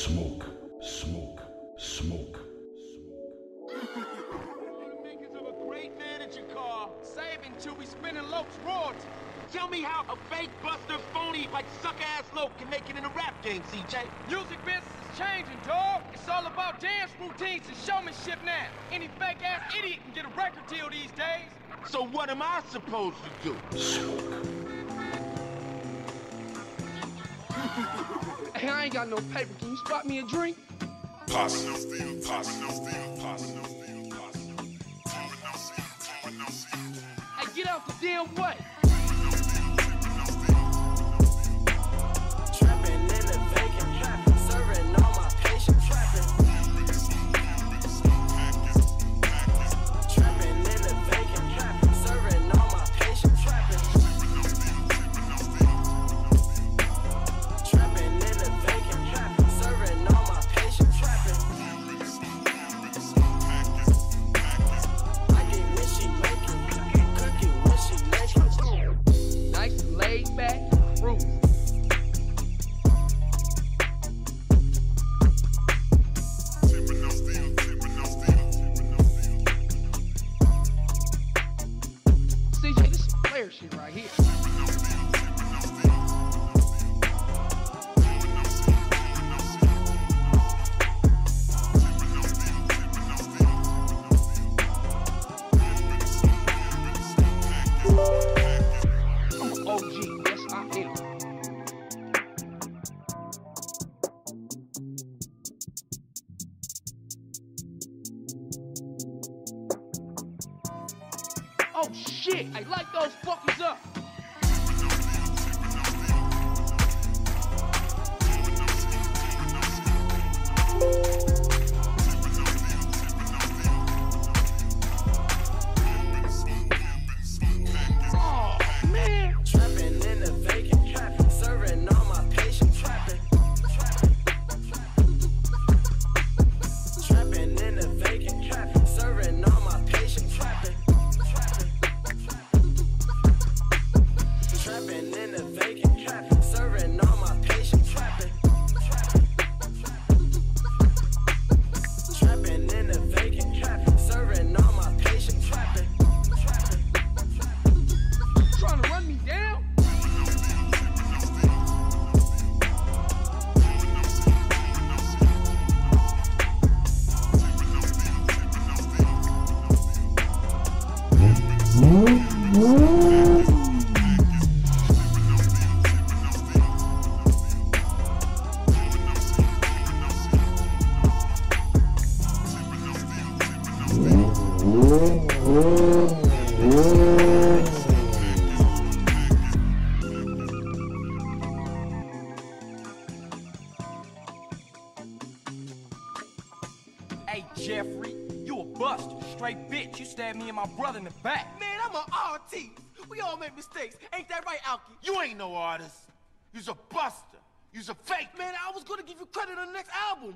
Smoke, smoke, smoke. The makers of a great man at car, saving till we spinning Loc's royalty. Tell me how a fake buster phony like suck-ass Loc can make it in a rap game, CJ. Music business is changing, dog. It's all about dance routines and showmanship now. Any fake-ass idiot can get a record deal these days. So what am I supposed to do? Smoke. Hey, I ain't got no paper. Can you spot me a drink? Posse, posse, posse. Hey, get out the damn way. Right here. Oh shit, I light those fuckers up. Hey, Jeffrey, you a buster. Straight bitch. You stabbed me and my brother in the back. Man, I'm an artist. We all make mistakes. Ain't that right, Alki? You ain't no artist. You's a buster. You's a fake. Man, I was gonna give you credit on the next album.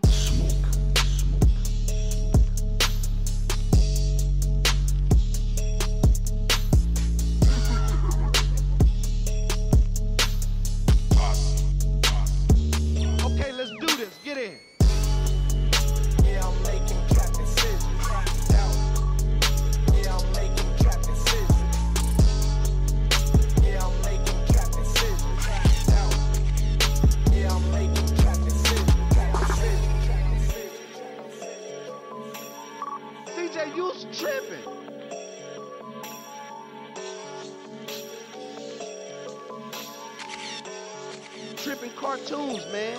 Tripping cartoons, man.